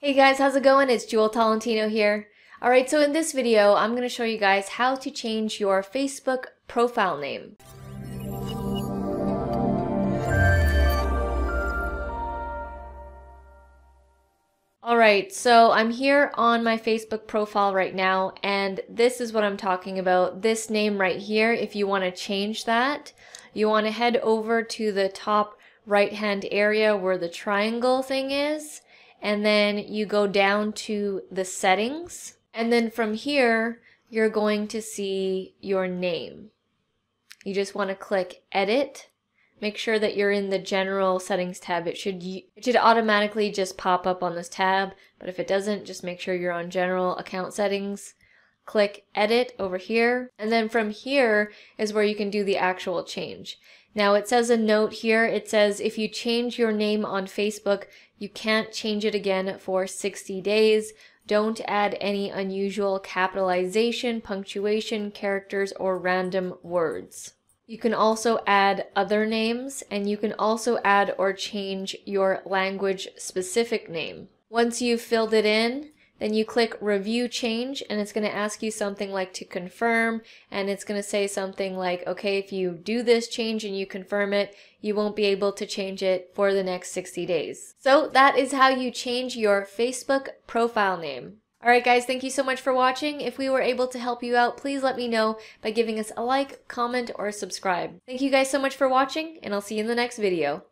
Hey guys, how's it going? It's Jewel Tolentino here. Alright, so in this video, I'm going to show you guys how to change your Facebook profile name. Alright, so I'm here on my Facebook profile right now, and this is what I'm talking about. This name right here, if you want to change that, you want to head over to the top right hand area where the triangle thing is, and then you go down to the settings and then from here you're going to see your name. You just want to click edit. Make sure that you're in the general settings tab. It should it should automatically just pop up on this tab, but if it doesn't, just make sure you're on general account settings. Click edit over here, and then from here is where you can do the actual change. Now it says a note here, it says if you change your name on Facebook, you can't change it again for 60 days. Don't add any unusual capitalization, punctuation, characters, or random words. You can also add other names, and you can also add or change your language specific name. Once you've filled it in, then you click review change and it's going to ask you something like to confirm and it's going to say something like, okay, if you do this change and you confirm it, you won't be able to change it for the next 60 days. So that is how you change your Facebook profile name. Alright guys, thank you so much for watching. If we were able to help you out, please let me know by giving us a like, comment, or subscribe. Thank you guys so much for watching, and I'll see you in the next video.